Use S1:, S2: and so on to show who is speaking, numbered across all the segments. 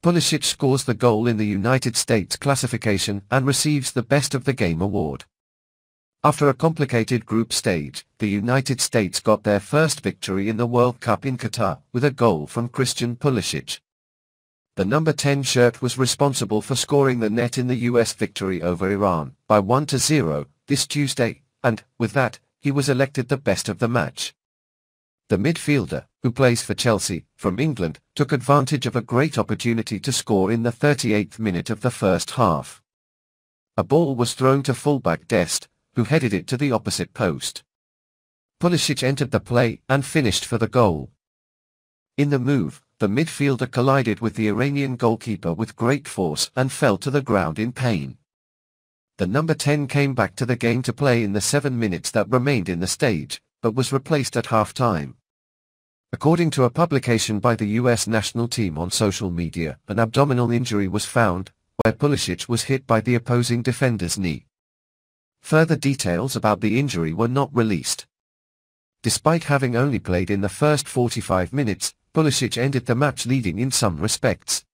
S1: Pulisic scores the goal in the United States classification and receives the Best of the Game award. After a complicated group stage, the United States got their first victory in the World Cup in Qatar with a goal from Christian Pulisic. The number 10 shirt was responsible for scoring the net in the US victory over Iran by 1-0 this Tuesday, and, with that, he was elected the best of the match. The midfielder, who plays for Chelsea, from England, took advantage of a great opportunity to score in the 38th minute of the first half. A ball was thrown to fullback Dest, who headed it to the opposite post. Pulisic entered the play and finished for the goal. In the move, the midfielder collided with the Iranian goalkeeper with great force and fell to the ground in pain. The number 10 came back to the game to play in the seven minutes that remained in the stage, but was replaced at half-time. According to a publication by the US national team on social media, an abdominal injury was found, where Pulisic was hit by the opposing defender's knee. Further details about the injury were not released. Despite having only played in the first 45 minutes, Pulisic ended the match leading in some respects.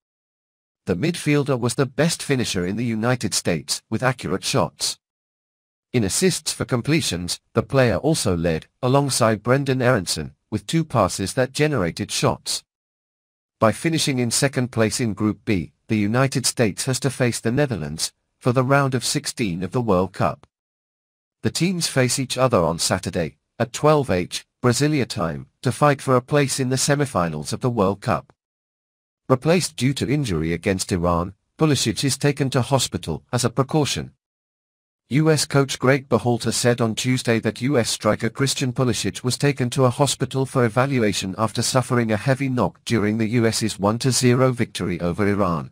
S1: The midfielder was the best finisher in the United States, with accurate shots. In assists for completions, the player also led, alongside Brenden Aaronson, with two passes that generated shots. By finishing in second place in Group B, the United States has to face the Netherlands, for the round of 16 of the World Cup. The teams face each other on Saturday, at 12 h, Brasilia time, to fight for a place in the semifinals of the World Cup. Replaced due to injury against Iran, Pulisic is taken to hospital as a precaution. U.S. coach Greg Berhalter said on Tuesday that U.S. striker Christian Pulisic was taken to a hospital for evaluation after suffering a heavy knock during the U.S.'s 1-0 victory over Iran,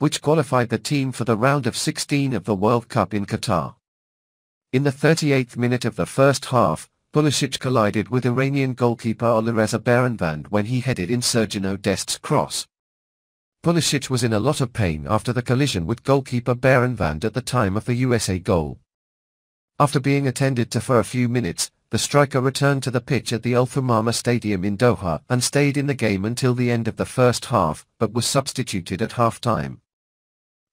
S1: which qualified the team for the round of 16 of the World Cup in Qatar. In the 38th minute of the first half, Pulisic collided with Iranian goalkeeper Alireza Beiranvand when he headed in Sergino Dest's cross. Pulisic was in a lot of pain after the collision with goalkeeper Beiranvand at the time of the USA goal. After being attended to for a few minutes, the striker returned to the pitch at the Al Thumama Stadium in Doha and stayed in the game until the end of the first half, but was substituted at half-time.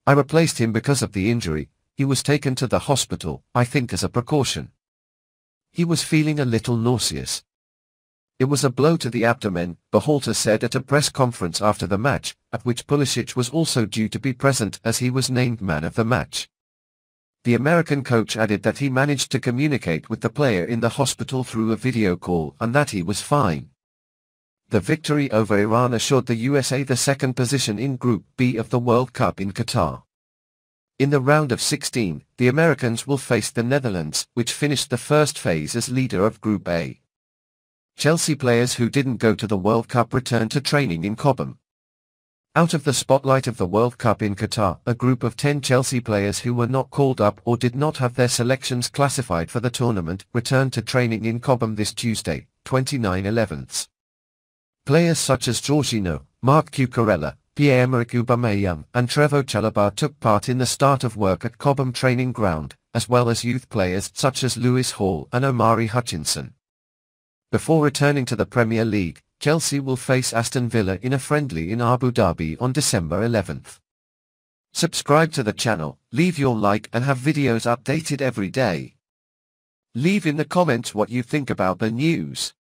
S1: I replaced him because of the injury, he was taken to the hospital, I think as a precaution. He was feeling a little nauseous. It was a blow to the abdomen, Berhalter said at a press conference after the match, at which Pulisic was also due to be present as he was named man of the match. The American coach added that he managed to communicate with the player in the hospital through a video call and that he was fine. The victory over Iran assured the USA the second position in Group B of the World Cup in Qatar. In the round of 16, the Americans will face the Netherlands, which finished the first phase as leader of Group A. Chelsea players who didn't go to the World Cup returned to training in Cobham. Out of the spotlight of the World Cup in Qatar, a group of 10 Chelsea players who were not called up or did not have their selections classified for the tournament returned to training in Cobham this Tuesday, 29 11th. Players such as Jorginho, Marc Cucurella, Pierre-Emerick Aubameyang and Trevoh Chalobah took part in the start of work at Cobham Training Ground, as well as youth players such as Lewis Hall and Omari Hutchinson. Before returning to the Premier League, Chelsea will face Aston Villa in a friendly in Abu Dhabi on December 11th. Subscribe to the channel, leave your like and have videos updated every day. Leave in the comments what you think about the news.